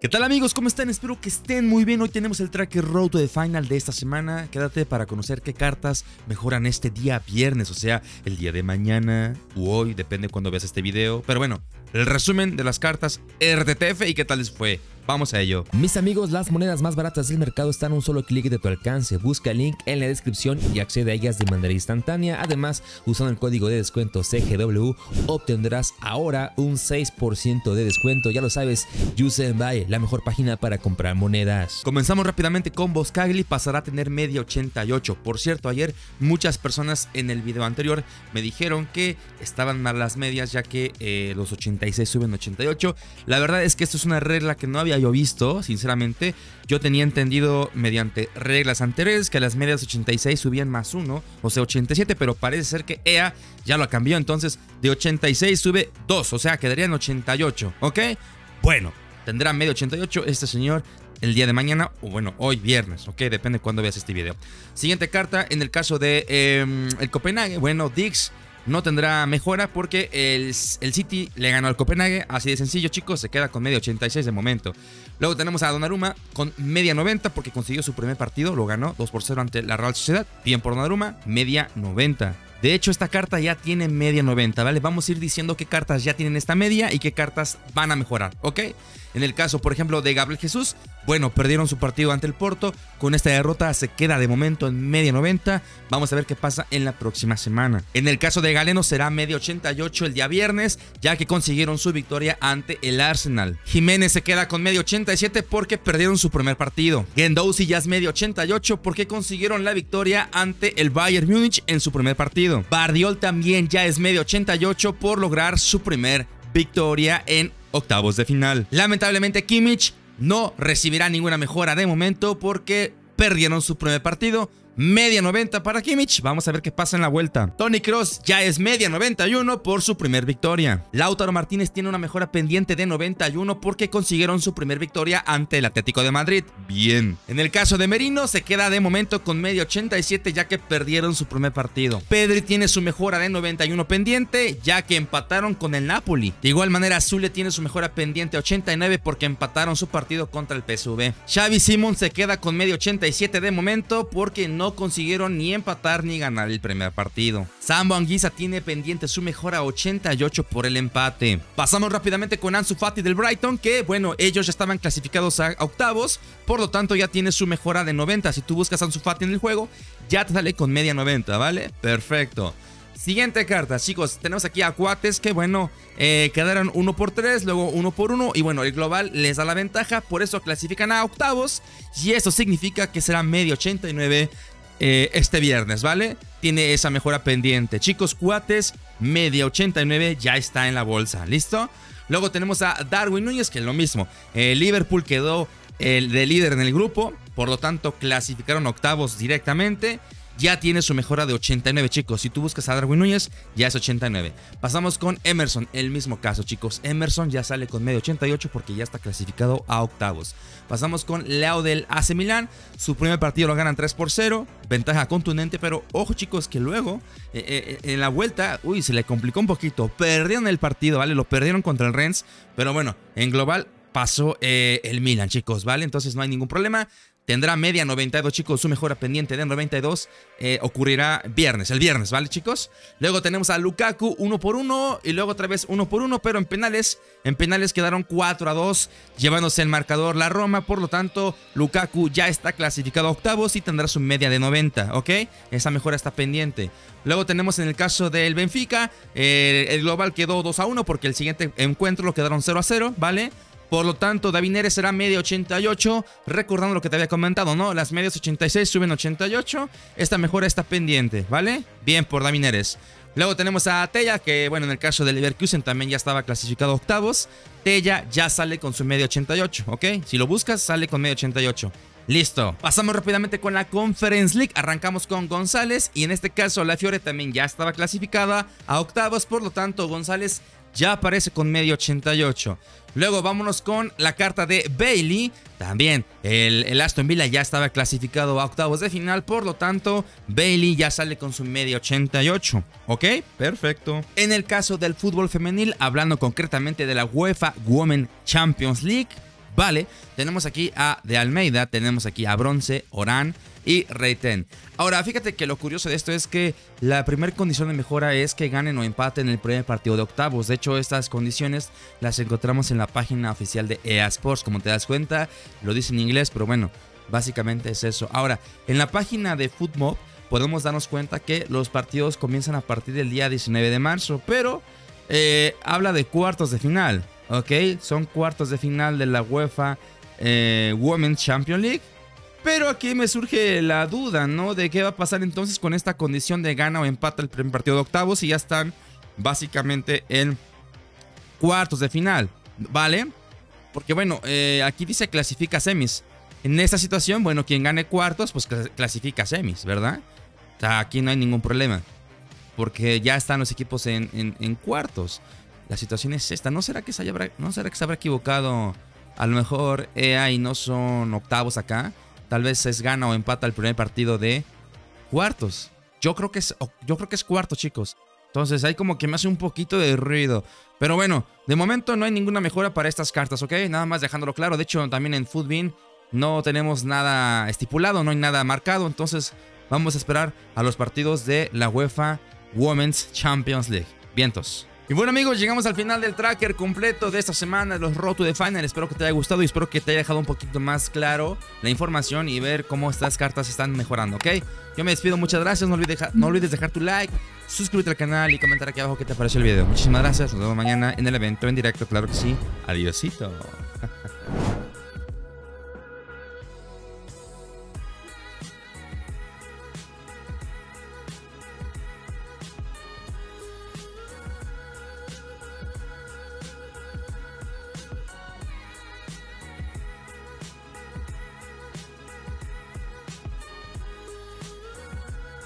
¿Qué tal amigos? ¿Cómo están? Espero que estén muy bien. Hoy tenemos el tracker Road to the Final de esta semana. Quédate para conocer qué cartas mejoran este día viernes, o sea, el día de mañana o hoy, depende cuando veas este video. Pero bueno, el resumen de las cartas RTTF y qué tal les fue. Vamos a ello. Mis amigos, las monedas más baratas del mercado están a un solo clic de tu alcance. Busca el link en la descripción y accede a ellas de manera instantánea. Además, usando el código de descuento CGW, obtendrás ahora un 6% de descuento. Ya lo sabes, Use Buy, la mejor página para comprar monedas. Comenzamos rápidamente con Boscagli, pasará a tener media 88. Por cierto, ayer muchas personas en el video anterior me dijeron que estaban mal las medias ya que eh, los 86 suben 88. La verdad es que esto es una regla que no había yo visto, sinceramente. Yo tenía entendido mediante reglas anteriores que las medias 86 subían más 1, o sea 87, pero parece ser que EA ya lo cambió, entonces de 86 sube 2, o sea quedarían 88, ¿ok? Bueno, tendrá medio 88 este señor el día de mañana o bueno, hoy viernes, ¿ok? Depende de cuándo veas este video. Siguiente carta, en el caso de em, el Copenhague, bueno, Dix no tendrá mejora porque el, el, City le ganó al Copenhague. Así de sencillo, chicos. Se queda con media 86 de momento. Luego tenemos a Donnarumma con media 90 porque consiguió su primer partido. Lo ganó 2 por 0 ante la Real Sociedad. Bien por Donnarumma, media 90. De hecho, esta carta ya tiene media 90, ¿vale? Vamos a ir diciendo qué cartas ya tienen esta media y qué cartas van a mejorar, ¿ok? En el caso, por ejemplo, de Gabriel Jesús, bueno, perdieron su partido ante el Porto. Con esta derrota se queda de momento en media 90. Vamos a ver qué pasa en la próxima semana. En el caso de Galeno será media 88 el día viernes, ya que consiguieron su victoria ante el Arsenal. Jiménez se queda con media 87 porque perdieron su primer partido. Gendouzi ya es media 88 porque consiguieron la victoria ante el Bayern Múnich en su primer partido. Bardiol también ya es media 88 por lograr su primer victoria en octavos de final. Lamentablemente Kimmich no recibirá ninguna mejora de momento porque perdieron su primer partido media 90 para Kimmich. Vamos a ver qué pasa en la vuelta. Tony Cross ya es media 91 por su primer victoria. Lautaro Martínez tiene una mejora pendiente de 91 porque consiguieron su primer victoria ante el Atlético de Madrid. Bien. En el caso de Merino se queda de momento con media 87 ya que perdieron su primer partido. Pedri tiene su mejora de 91 pendiente ya que empataron con el Napoli. De igual manera Zule tiene su mejora pendiente 89 porque empataron su partido contra el PSV. Xavi Simon se queda con media 87 de momento porque no consiguieron ni empatar ni ganar el primer partido. Sambo Anguisa tiene pendiente su mejora 88 por el empate. Pasamos rápidamente con Ansu Fati del Brighton, que bueno, ellos ya estaban clasificados a octavos, por lo tanto ya tiene su mejora de 90. Si tú buscas Ansu Fati en el juego, ya te sale con media 90, ¿vale? Perfecto. Siguiente carta, chicos, tenemos aquí a Cuates que bueno, eh, quedaron 1 por 3, luego 1 por 1 y bueno, el global les da la ventaja, por eso clasifican a octavos y eso significa que será medio 89 eh, este viernes, ¿vale? Tiene esa mejora pendiente. Chicos, cuates, media 89 ya está en la bolsa, ¿listo? Luego tenemos a Darwin Núñez, que es lo mismo. Eh, Liverpool quedó el de líder en el grupo, por lo tanto clasificaron octavos directamente ya tiene su mejora de 89, chicos. Si tú buscas a Darwin Núñez, ya es 89. Pasamos con Emerson, el mismo caso, chicos. Emerson ya sale con medio 88 porque ya está clasificado a octavos. Pasamos con Leo del AC Milan. Su primer partido lo ganan 3 por 0. Ventaja contundente, pero ojo, chicos, que luego eh, eh, en la vuelta, uy, se le complicó un poquito. Perdieron el partido, ¿vale? Lo perdieron contra el Rennes. Pero bueno, en global pasó eh, el Milan, chicos, ¿vale? Entonces no hay ningún problema. Tendrá media 92, chicos. Su mejora pendiente de 92 eh, ocurrirá viernes, el viernes, ¿vale, chicos? Luego tenemos a Lukaku uno por uno y luego otra vez uno por uno, pero en penales, en penales quedaron 4 a 2, llevándose el marcador la Roma. Por lo tanto, Lukaku ya está clasificado a octavos y tendrá su media de 90, ¿ok? Esa mejora está pendiente. Luego tenemos en el caso del Benfica, eh, el global quedó 2 a 1 porque el siguiente encuentro lo quedaron 0 a 0, ¿vale? Por lo tanto, David Neres será media 88. Recordando lo que te había comentado, ¿no? Las medias 86 suben 88. Esta mejora está pendiente, ¿vale? Bien por David Neres. Luego tenemos a Tella, que bueno, en el caso de Leverkusen también ya estaba clasificado octavos. Tella ya sale con su media 88, ¿ok? Si lo buscas, sale con media 88. Listo. Pasamos rápidamente con la Conference League. Arrancamos con González y en este caso la Fiore también ya estaba clasificada a octavos. Por lo tanto, González ya aparece con medio 88. Luego vámonos con la carta de Bailey. También el, Aston Villa ya estaba clasificado a octavos de final. Por lo tanto, Bailey ya sale con su medio 88. ¿Ok? Perfecto. En el caso del fútbol femenil, hablando concretamente de la UEFA Women Champions League. Vale, tenemos aquí a De Almeida, tenemos aquí a Bronce, Orán y Reiten. Ahora, fíjate que lo curioso de esto es que la primera condición de mejora es que ganen o empaten el primer partido de octavos. De hecho, estas condiciones las encontramos en la página oficial de EA Sports. Como te das cuenta, lo dice en inglés, pero bueno, básicamente es eso. Ahora, en la página de Footmob podemos darnos cuenta que los partidos comienzan a partir del día 19 de marzo, pero eh, habla de cuartos de final. ¿Ok? Son cuartos de final de la UEFA eh, Women's Champion League. Pero aquí me surge la duda, ¿no? De qué va a pasar entonces con esta condición de gana o empata el primer partido de octavos y ya están básicamente en cuartos de final, ¿vale? Porque bueno, eh, aquí dice clasifica semis. En esta situación, bueno, quien gane cuartos, pues clasifica semis, ¿verdad? O sea, aquí no hay ningún problema. Porque ya están los equipos en cuartos. La situación es esta. ¿No será que se, haya, ¿no será que se habrá equivocado? A lo mejor EA y no son octavos acá. Tal vez es gana o empata el primer partido de cuartos. Yo creo que es, yo creo que es cuarto, chicos. Entonces ahí como que me hace un poquito de ruido. Pero bueno, de momento no hay ninguna mejora para estas cartas, ¿ok? Nada más dejándolo claro. De hecho, también en Footbin no tenemos nada estipulado, no hay nada marcado. Entonces vamos a esperar a los partidos de la UEFA Women's Champions League. Vientos. Y bueno amigos, llegamos al final del tracker completo de esta semana, los Road to the Final. Espero que te haya gustado y espero que te haya dejado un poquito más claro la información y ver cómo estas cartas están mejorando, ¿ok? Yo me despido, muchas gracias, no olvides, no olvides dejar tu like, suscribirte al canal y comentar aquí abajo qué te pareció el video. Muchísimas gracias, nos vemos mañana en el evento en directo, claro que sí. Adiósito.